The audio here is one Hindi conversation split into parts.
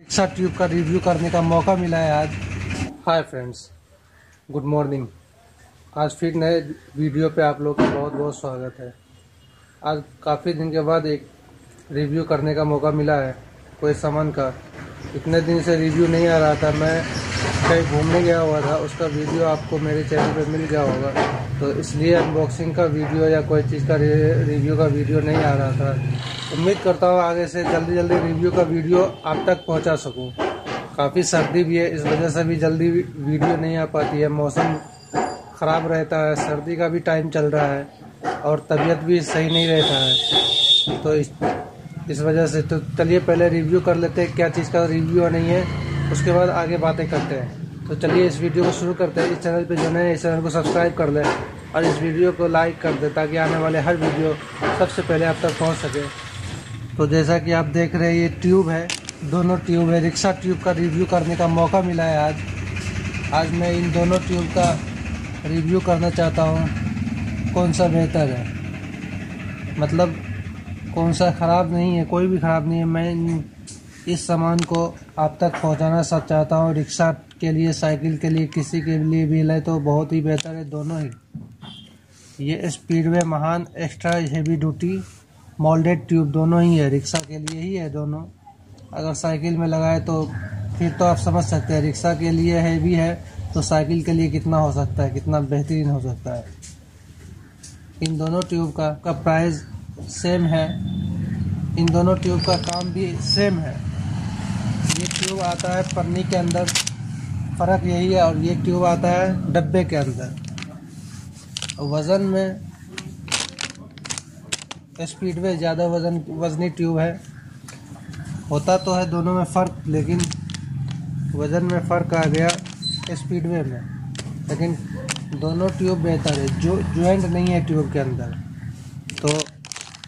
रिक्शा ट्यूब का रिव्यू करने का मौका मिला है आज। हाय फ्रेंड्स गुड मॉर्निंग आज फिर नए वीडियो पे आप लोग का बहुत बहुत स्वागत है। आज काफ़ी दिन के बाद एक रिव्यू करने का मौका मिला है कोई सामान का। इतने दिन से रिव्यू नहीं आ रहा था। मैं कहीं घूमने गया हुआ था। उसका वीडियो आपको मेरे चैनल पे मिल गया होगा। तो इसलिए अनबॉक्सिंग का वीडियो या कोई चीज़ का रिव्यू का वीडियो नहीं आ रहा था। उम्मीद करता हूँ आगे से जल्दी जल्दी रिव्यू का वीडियो आप तक पहुँचा सकूँ। काफ़ी सर्दी भी है। इस वजह से भी जल्दी वीडियो नहीं आ पाती है। मौसम ख़राब रहता है। सर्दी का भी टाइम चल रहा है और तबीयत भी सही नहीं रहता है। तो इस इस वजह से। तो चलिए पहले रिव्यू कर लेते हैं क्या चीज़ का रिव्यू नहीं है। उसके बाद आगे बातें करते हैं। तो चलिए इस वीडियो को शुरू करते हैं। इस चैनल पे जो है, इस चैनल को सब्सक्राइब कर लें और इस वीडियो को लाइक कर दें ताकि आने वाले हर वीडियो सबसे पहले आप तक पहुँच सके। तो जैसा कि आप देख रहे हैं, ये ट्यूब है। दोनों ट्यूब है। रिक्शा ट्यूब का रिव्यू करने का मौका मिला है आज। आज मैं इन दोनों ट्यूब का रिव्यू करना चाहता हूँ। कौन सा बेहतर है? मतलब कौन सा ख़राब नहीं है, कोई भी ख़राब नहीं है, मैं इस सामान को आप तक पहुंचाना सब चाहता हूँ। रिक्शा के लिए, साइकिल के लिए, किसी के लिए भी ले तो बहुत ही बेहतर है दोनों ही। ये Speedway Mahan extra heavy duty moulded tube दोनों ही है, रिक्शा के लिए ही है दोनों। अगर साइकिल में लगाए तो फिर तो आप समझ सकते हैं, रिक्शा के लिए हैवी है तो साइकिल के लिए कितना हो सकता है, कितना बेहतरीन हो सकता है। इन दोनों ट्यूब का का प्राइस सेम है। इन दोनों ट्यूब का काम भी सेम है। ये ट्यूब आता है पन्नी के अंदर। फ़र्क यही है और ये ट्यूब आता है डब्बे के अंदर। वज़न में स्पीडवे ज़्यादा वज़न, वजनी ट्यूब है। होता तो है दोनों में फ़र्क, लेकिन वज़न में फ़र्क आ गया स्पीडवे में। लेकिन दोनों ट्यूब बेहतर है। जो, ज्वाइंट नहीं है ट्यूब के अंदर तो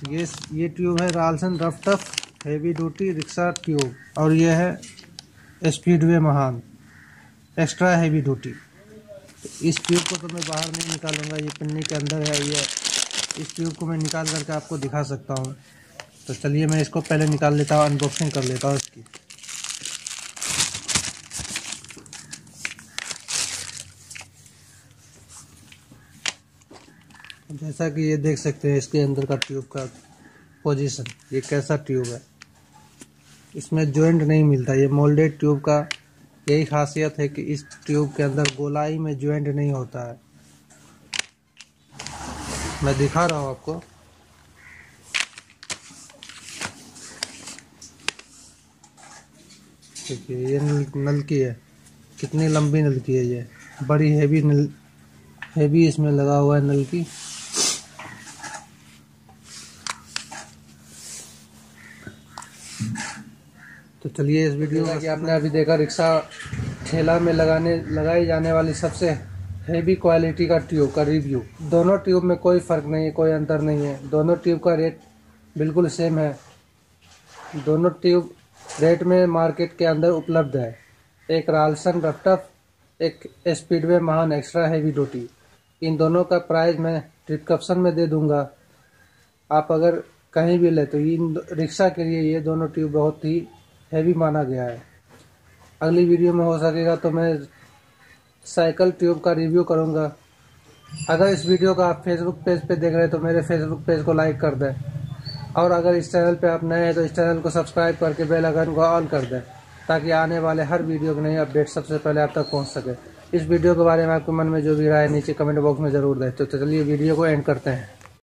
ये ये ट्यूब है Ralson rough tough heavy duty rickshaw tube, और ये है Speedway Mahan extra heavy duty इस ट्यूब को तो मैं बाहर नहीं निकालूँगा, ये पन्नी के अंदर है, ये, इस ट्यूब को मैं निकाल करके आपको दिखा सकता हूँ। तो चलिए मैं इसको पहले निकाल लेता हूँ अनबॉक्सिंग कर लेता हूँ इसकी। जैसा कि ये देख सकते हैं इसके अंदर का ट्यूब का पोजीशन ये कैसा ट्यूब है? इसमें जॉइंट नहीं मिलता ये मोल्डेड ट्यूब का यही खासियत है कि इस ट्यूब के अंदर गोलाई में ज्वाइंट नहीं होता है। मैं दिखा रहा हूँ आपको। देखिए ये नल, नल की है। कितनी लंबी नलकी है ये? बड़ी हैवी नल हैवी इसमें लगा हुआ है नल चलिए इस वीडियो में कि आपने अभी देखा रिक्शा ठेला में लगाने लगाई जाने वाली सबसे हेवी क्वालिटी का ट्यूब का रिव्यू दोनों ट्यूब में कोई फ़र्क नहीं है कोई अंतर नहीं है। दोनों ट्यूब का रेट बिल्कुल सेम है। दोनों ट्यूब रेट में मार्केट के अंदर उपलब्ध है। एक रालसन रफ्टफ एक स्पीडवे महान एक्स्ट्रा हैवी डोटी इन दोनों का प्राइस मैं डिस्क्रिप्शन में दे दूँगा। आप अगर कहीं भी ले तो इन रिक्शा के लिए ये दोनों ट्यूब बहुत ही हैवी माना गया है। अगली वीडियो में हो सकेगा तो मैं साइकिल ट्यूब का रिव्यू करूँगा। अगर इस वीडियो का आप फेसबुक पेज पे देख रहे हैं तो मेरे फेसबुक पेज को लाइक कर दें। और अगर इस चैनल पे आप नए हैं तो इस चैनल को सब्सक्राइब करके बेल आइकन को ऑन कर दें, ताकि आने वाले हर वीडियो के नई अपडेट सबसे पहले आप तक पहुँच सके। इस वीडियो के बारे में आपके मन में जो भी राय नीचे कमेंट बॉक्स में ज़रूर दें। तो चलिए वीडियो को एंड करते हैं।